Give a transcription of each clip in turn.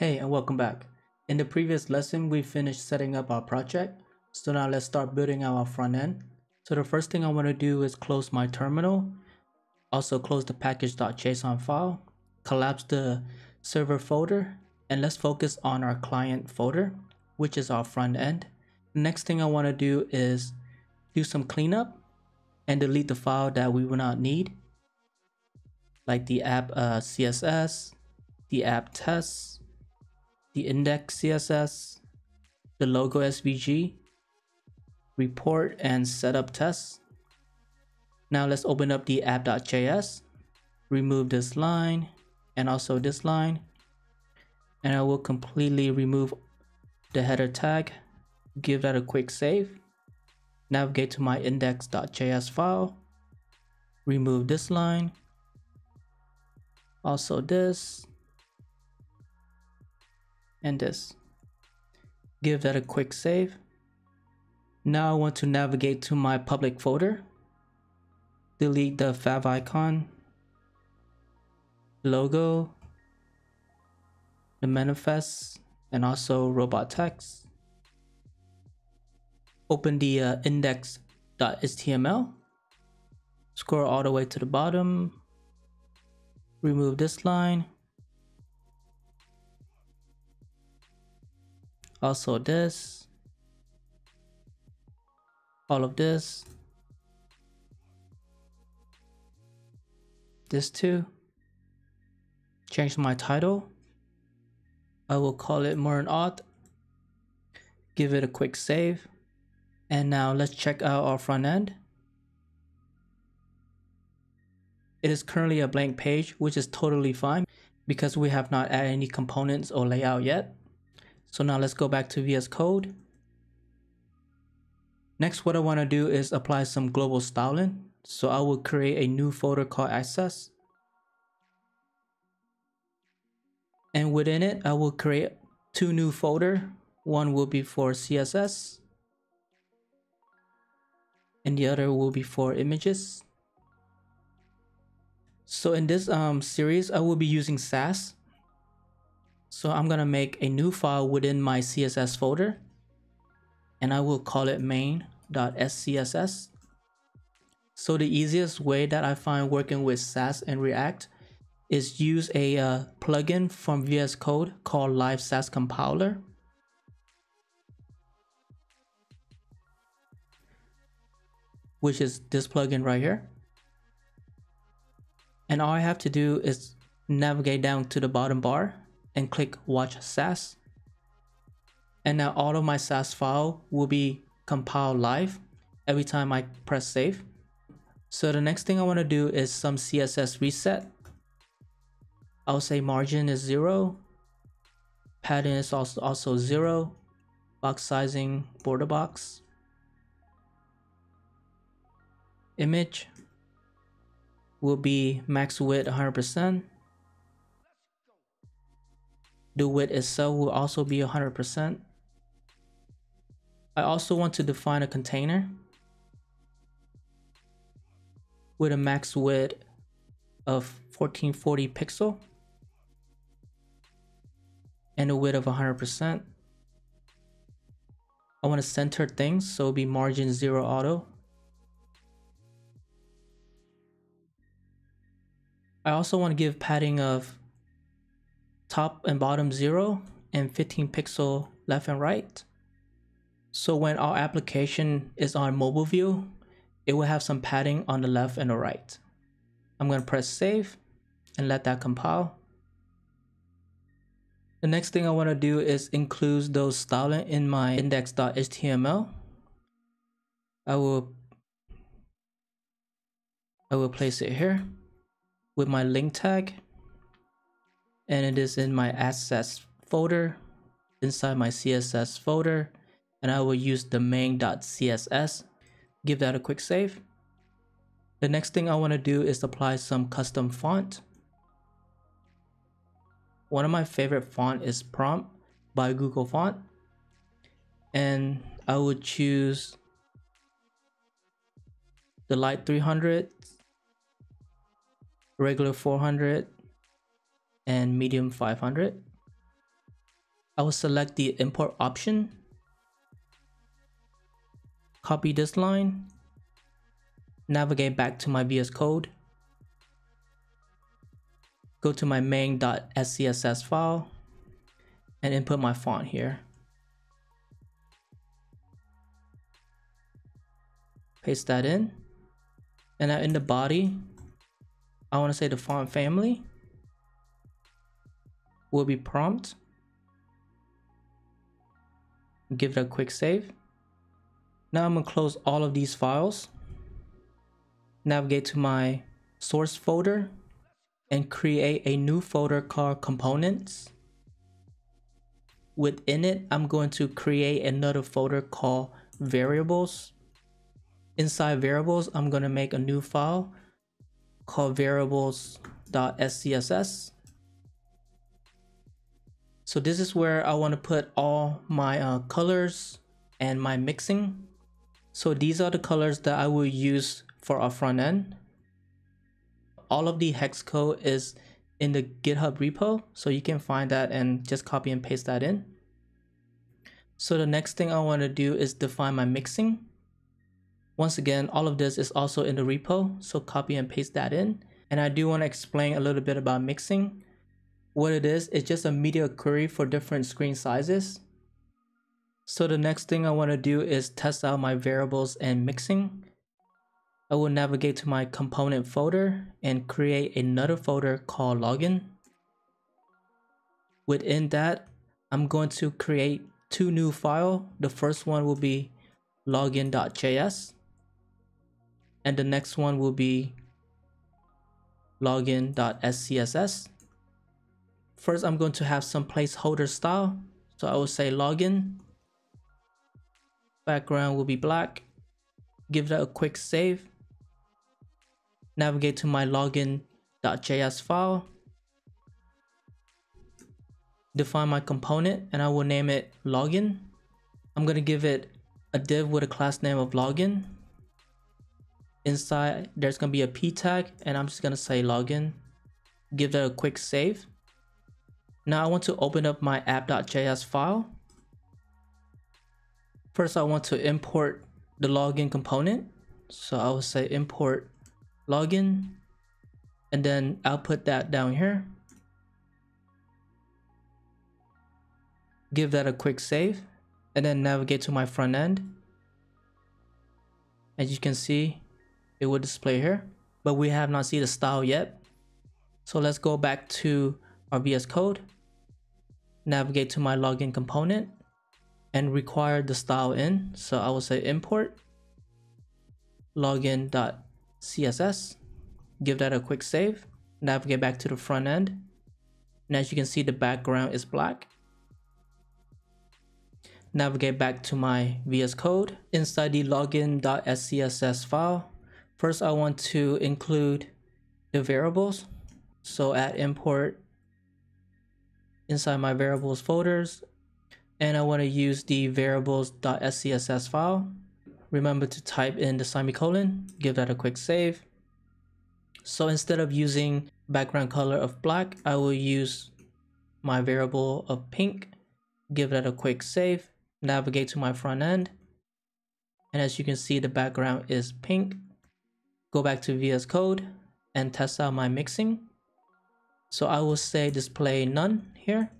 Hey and welcome back. In the previous lesson, we finished setting up our project. So now let's start building our front end. So the first thing I want to do is close my terminal. Also close the package.json file. Collapse the server folder. And let's focus on our client folder, which is our front end. Next thing I want to do is do some cleanup and delete the file that we will not need. Like the app uh, CSS, the app tests, the index CSS, the logo SVG, report and setup tests. Now let's open up the app.js, remove this line and also this line. And I will completely remove the header tag, give that a quick save. Navigate to my index.js file, remove this line, also this, and this. Give that a quick save. Now I want to navigate to my public folder. Delete the fav icon, logo, the manifest, and also robot text. Open the uh, index.html. Scroll all the way to the bottom. Remove this line also this. All of this. This too. Change my title. I will call it MERN Auth give it a quick save. And now let's check out our front end. It is currently a blank page which is totally fine because we have not added any components or layout yet so now let's go back to VS Code. Next, what I want to do is apply some global styling. So I will create a new folder called assets. And within it, I will create two new folder. One will be for CSS. And the other will be for images. So in this um, series, I will be using Sass so I'm gonna make a new file within my CSS folder and I will call it main.scss. So the easiest way that I find working with Sass and React is use a uh, plugin from VS Code called Live Sass Compiler. Which is this plugin right here. And all I have to do is navigate down to the bottom bar and click watch Sass. And now all of my Sass file will be compiled live every time I press save. So the next thing I want to do is some CSS reset. I'll say margin is zero. Padding is also, also zero. Box sizing, border box. Image will be max width 100%. The width itself will also be 100%. I also want to define a container with a max width of 1440 pixel and a width of 100%. I want to center things, so it'll be margin zero auto. I also want to give padding of top and bottom 0 and 15 pixel left and right. So when our application is on mobile view, it will have some padding on the left and the right. I'm going to press save and let that compile. The next thing I want to do is include those styling in my index.html. I will I will place it here with my link tag and it is in my assets folder inside my css folder and i will use the main.css give that a quick save. The next thing i want to do is apply some custom font. One of my favorite font is prompt by google font. And i would choose the light 300 regular 400 and medium 500 I will select the import option, copy this line, navigate back to my VS Code, go to my main.scss file, and input my font here. Paste that in. And now in the body, I want to say the font family will be prompt. Give it a quick save. Now I'm to close all of these files. Navigate to my source folder and create a new folder called components. Within it, I'm going to create another folder called variables. Inside variables, I'm going to make a new file called variables.scss. So this is where I want to put all my uh, colors and my mixin. So these are the colors that I will use for our front end. All of the hex code is in the GitHub repo, so you can find that and just copy and paste that in. So the next thing I want to do is define my mixin. Once again, all of this is also in the repo, so copy and paste that in. And I do want to explain a little bit about mixin. What it is, it's just a media query for different screen sizes. So the next thing I want to do is test out my variables and mixin. I will navigate to my component folder and create another folder called login. Within that, I'm going to create two new files. The first one will be login.js and the next one will be login.scss. First, I'm going to have some placeholder style. So I will say login. Background will be black. Give that a quick save navigate to my login.js file, define my component, and I will name it login. I'm going to give it a div with a class name of login. Inside, there's going to be a p tag, and I'm just going to say login. Give that a quick save. Now I want to open up my app.js file. First, I want to import the login component. So I will say import login and then I'll put that down here. Give that a quick save and then navigate to my front end. As you can see, it will display here, but we have not seen the style yet. So let's go back to our VS Code, navigate to my login component and require the style in. So I will say import login dot CSS, give that a quick save, navigate back to the front end. And as you can see, the background is black. Navigate back to my VS Code. Inside the login.scss file, first I want to include the variables. So add import inside my variables folders. And I want to use the variables.scss file remember to type in the semicolon, give that a quick save. So instead of using background color of black, I will use my variable of pink, give that a quick save, navigate to my front end. And as you can see, the background is pink. Go back to VS Code and test out my mixin. So I will say display none here.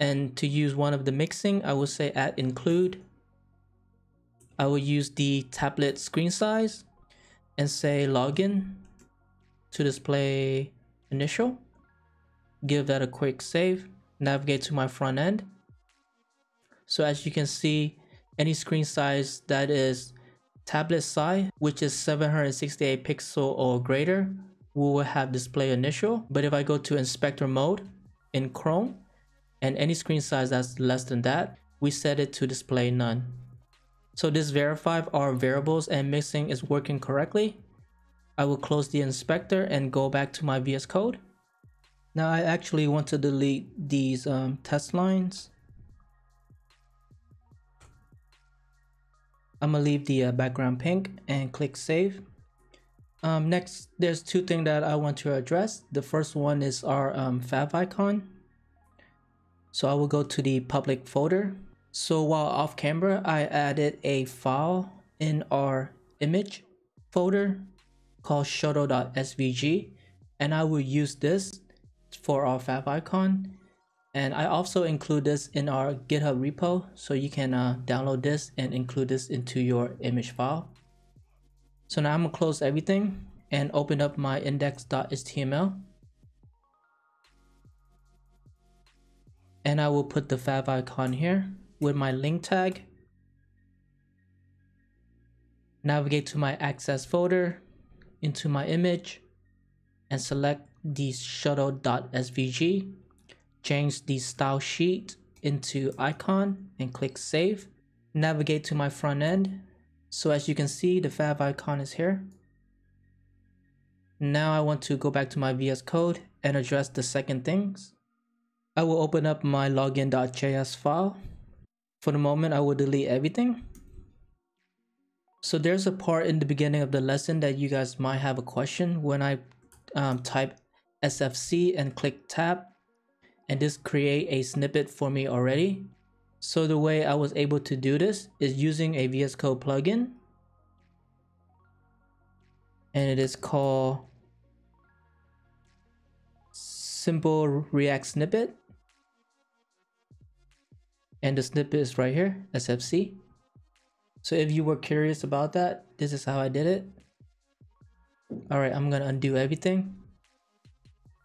And to use one of the mixin, I will say add include I will use the tablet screen size and say login to display initial. Give that a quick save. Navigate to my front end. So as you can see, any screen size that is tablet size, which is 768 pixel or greater, we will have display initial. But if I go to inspector mode in Chrome and any screen size that's less than that, we set it to display none. So this verify our variables and mixin is working correctly. I will close the inspector and go back to my VS Code. Now I actually want to delete these um, test lines. I'm gonna leave the uh, background pink and click save. Um, next, there's two things that I want to address. The first one is our um, fav icon. So I will go to the public folder. So while off camera, I added a file in our image folder called shuttle.svg and I will use this for our fav icon. and I also include this in our github repo so you can uh, download this and include this into your image file. So now I'm gonna close everything and open up my index.html and I will put the fav icon here with my link tag. Navigate to my assets folder into my image and select the shuttle.svg change the style sheet into icon and click save. Navigate to my front end so as you can see the favicon is here. Now I want to go back to my VS Code and address the second things. I will open up my login.js file. For the moment I will delete everything. So there's a part in the beginning of the lesson that you guys might have a question when I um, type SFC and click tab. And this create a snippet for me already. So the way I was able to do this is using a VS Code plugin and it is called simple react snippet and the snippet is right here SFC so if you were curious about that, this is how I did it. All right, I'm gonna undo everything.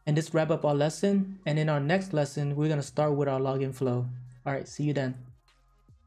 And this wrap up our lesson. And in our next lesson, we're gonna start with our login flow. All right, see you then.